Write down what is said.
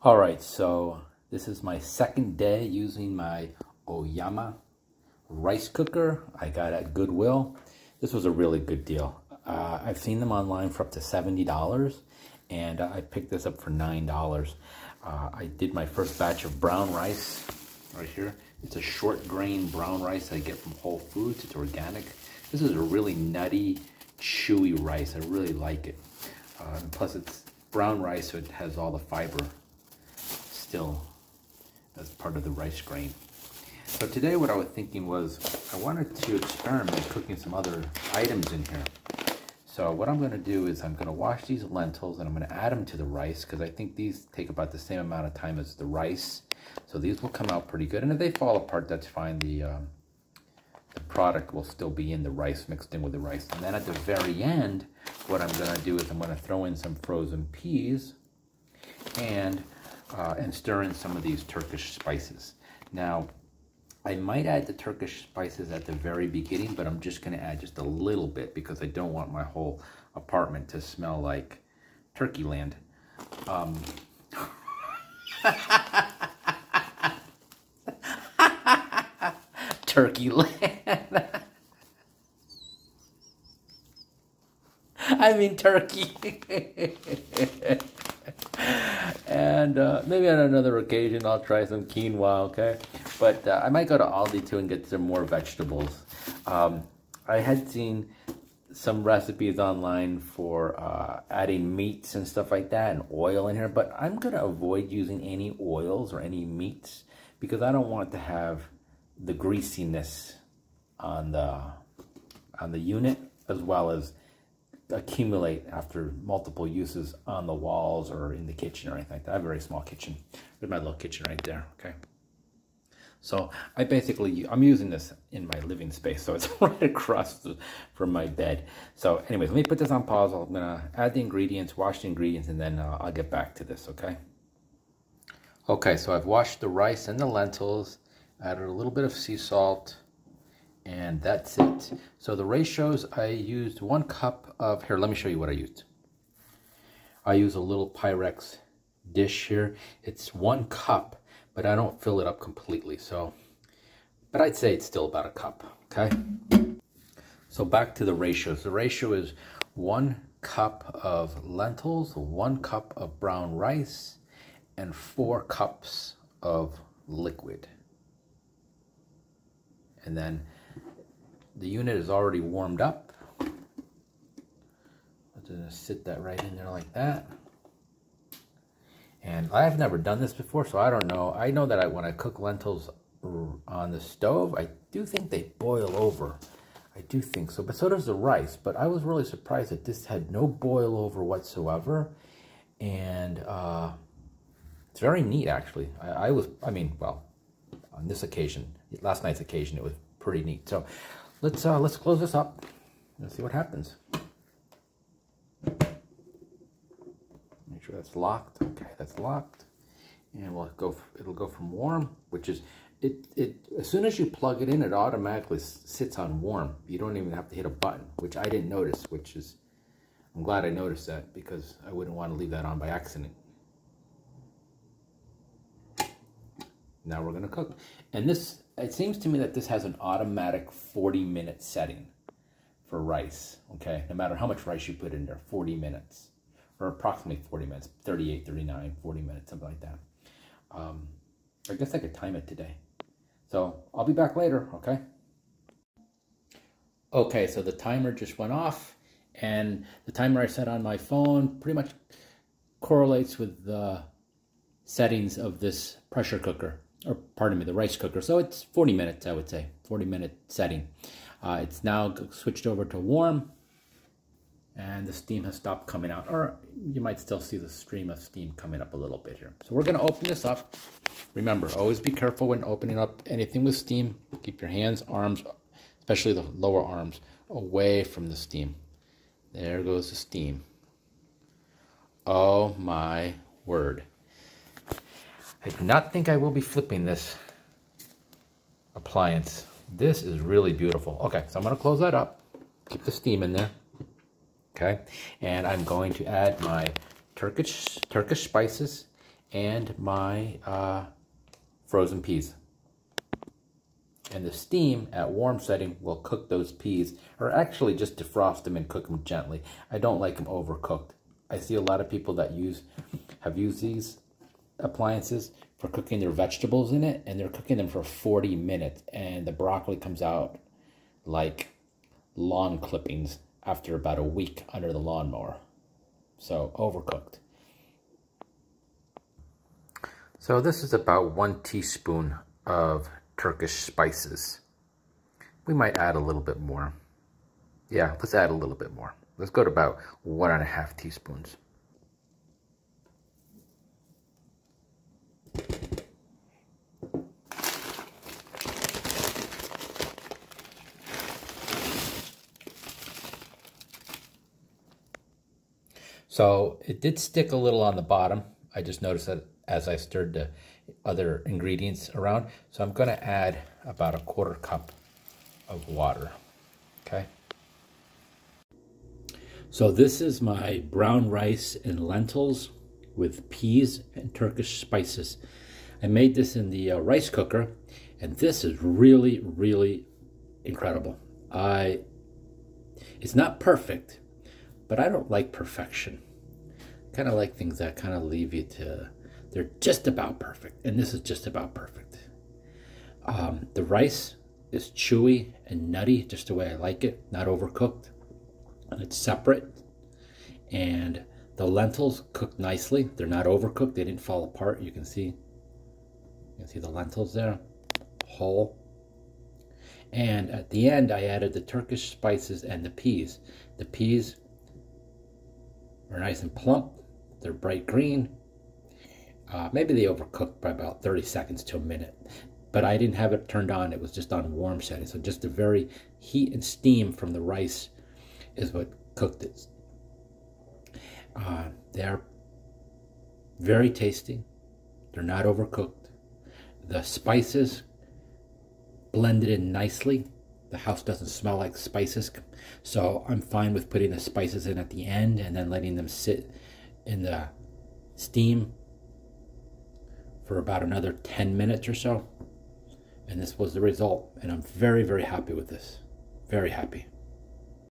All right, so this is my second day using my Oyama rice cooker I got at Goodwill. This was a really good deal. Uh, I've seen them online for up to $70 and I picked this up for $9. Uh, I did my first batch of brown rice right here. It's a short grain brown rice I get from Whole Foods. It's organic. This is a really nutty, chewy rice. I really like it. Uh, plus it's brown rice, so it has all the fiber still as part of the rice grain. So today what I was thinking was I wanted to experiment cooking some other items in here. So what I'm going to do is I'm going to wash these lentils and I'm going to add them to the rice because I think these take about the same amount of time as the rice. So these will come out pretty good. And if they fall apart, that's fine. The, um, the product will still be in the rice mixed in with the rice. And then at the very end, what I'm going to do is I'm going to throw in some frozen peas and uh, and stir in some of these Turkish spices. Now, I might add the Turkish spices at the very beginning, but I'm just going to add just a little bit because I don't want my whole apartment to smell like Turkey land. Um, Turkey land. I mean turkey. and uh, maybe on another occasion I'll try some quinoa, okay? But uh, I might go to Aldi too and get some more vegetables. Um, I had seen some recipes online for uh, adding meats and stuff like that and oil in here, but I'm going to avoid using any oils or any meats because I don't want to have the greasiness on the on the unit as well as accumulate after multiple uses on the walls or in the kitchen or anything like that. I have a very small kitchen. There's my little kitchen right there, okay? So I basically, I'm using this in my living space, so it's right across the, from my bed. So anyways, let me put this on pause. I'm gonna add the ingredients, wash the ingredients, and then uh, I'll get back to this, okay? Okay, so I've washed the rice and the lentils, added a little bit of sea salt, and that's it. So the ratios, I used one cup of, here, let me show you what I used. I use a little Pyrex dish here. It's one cup, but I don't fill it up completely. So, but I'd say it's still about a cup, okay? So back to the ratios. The ratio is one cup of lentils, one cup of brown rice, and four cups of liquid. And then the unit is already warmed up. I'm just sit that right in there like that. And I've never done this before, so I don't know. I know that I, when I cook lentils on the stove, I do think they boil over. I do think so, but so does the rice. But I was really surprised that this had no boil over whatsoever. And uh, it's very neat, actually. I, I was, I mean, well, on this occasion, last night's occasion, it was pretty neat. So let's uh, let's close this up and see what happens. Make sure that's locked. Okay, that's locked, and we'll go. It'll go from warm, which is it. It as soon as you plug it in, it automatically sits on warm. You don't even have to hit a button, which I didn't notice. Which is, I'm glad I noticed that because I wouldn't want to leave that on by accident. Now we're gonna cook, and this it seems to me that this has an automatic 40 minute setting for rice, okay? No matter how much rice you put in there, 40 minutes, or approximately 40 minutes, 38, 39, 40 minutes, something like that. Um, I guess I could time it today. So I'll be back later, okay? Okay, so the timer just went off, and the timer I set on my phone pretty much correlates with the settings of this pressure cooker or pardon me, the rice cooker. So it's 40 minutes, I would say, 40 minute setting. Uh, it's now switched over to warm and the steam has stopped coming out or you might still see the stream of steam coming up a little bit here. So we're going to open this up. Remember, always be careful when opening up anything with steam. Keep your hands, arms, especially the lower arms, away from the steam. There goes the steam. Oh my word. I do not think I will be flipping this appliance. This is really beautiful. Okay, so I'm going to close that up. Keep the steam in there. Okay, and I'm going to add my Turkish Turkish spices and my uh, frozen peas. And the steam at warm setting will cook those peas, or actually just defrost them and cook them gently. I don't like them overcooked. I see a lot of people that use have used these appliances for cooking their vegetables in it, and they're cooking them for 40 minutes, and the broccoli comes out like lawn clippings after about a week under the lawnmower. So overcooked. So this is about one teaspoon of Turkish spices. We might add a little bit more. Yeah, let's add a little bit more. Let's go to about one and a half teaspoons. So it did stick a little on the bottom. I just noticed that as I stirred the other ingredients around. So I'm going to add about a quarter cup of water. Okay. So this is my brown rice and lentils with peas and Turkish spices. I made this in the uh, rice cooker and this is really, really incredible. I, it's not perfect, but I don't like perfection kind of like things that kind of leave you to, they're just about perfect. And this is just about perfect. Um, the rice is chewy and nutty, just the way I like it, not overcooked. And it's separate. And the lentils cooked nicely. They're not overcooked. They didn't fall apart. You can see, you can see the lentils there, whole. And at the end, I added the Turkish spices and the peas. The peas are nice and plump. They're bright green. Uh, maybe they overcooked by about 30 seconds to a minute. But I didn't have it turned on. It was just on warm setting. So just the very heat and steam from the rice is what cooked it. Uh, they're very tasty. They're not overcooked. The spices blended in nicely. The house doesn't smell like spices. So I'm fine with putting the spices in at the end and then letting them sit in the steam for about another 10 minutes or so. And this was the result. And I'm very, very happy with this. Very happy.